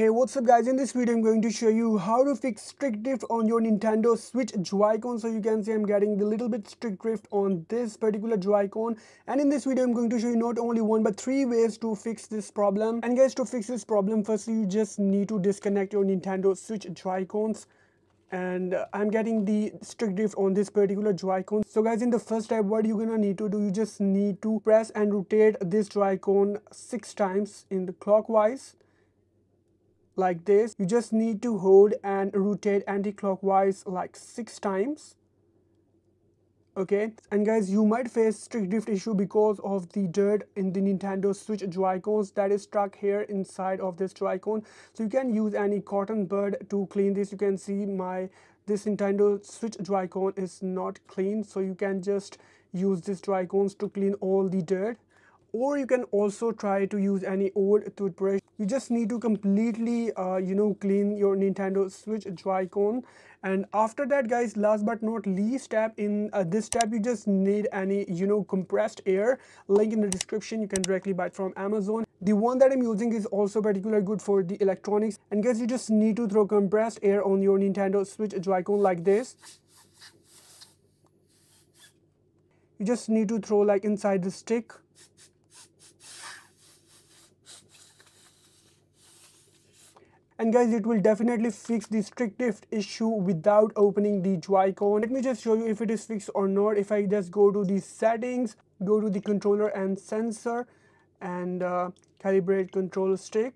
Hey what's up guys? In this video I'm going to show you how to fix stick drift on your Nintendo Switch Joy-Con. So you can see I'm getting the little bit stick drift on this particular Joy-Con. And in this video I'm going to show you not only one but three ways to fix this problem. And guys to fix this problem firstly you just need to disconnect your Nintendo Switch Joy-Cons. And uh, I'm getting the stick drift on this particular Joy-Con. So guys in the first step what you're gonna need to do you just need to press and rotate this Joy-Con six times in the clockwise like this. You just need to hold and rotate anti-clockwise like six times. Okay? And guys you might face stick drift issue because of the dirt in the nintendo switch joy-cons that is stuck here inside of this joy-con. So you can use any cotton bud to clean this. You can see my this nintendo switch joy-con is not clean. So you can just use this joy-cons to clean all the dirt. Or you can also try to use any old toothbrush you just need to completely uh, you know clean your nintendo switch joy-con. And after that guys last but not least step in uh, this step you just need any you know compressed air. Link in the description. You can directly buy it from amazon. The one that i'm using is also particularly good for the electronics. And guys you just need to throw compressed air on your nintendo switch joy-con like this. You just need to throw like inside the stick and guys it will definitely fix the drift issue without opening the Joy-Con. Let me just show you if it is fixed or not. If I just go to the settings, go to the controller and sensor and uh, calibrate control stick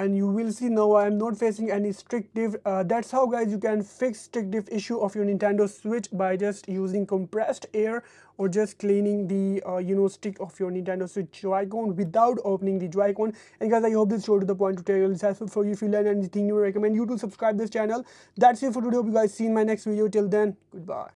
and you will see now I am not facing any stick drift. Uh, that's how guys you can fix stick drift issue of your Nintendo Switch by just using compressed air or just cleaning the uh, you know stick of your Nintendo Switch Joy-Con without opening the Joy-Con. And guys I hope this showed to the point tutorial is helpful for you. If you learn anything new, I recommend you to subscribe this channel. That's it for today. Hope you guys see in my next video. Till then, goodbye.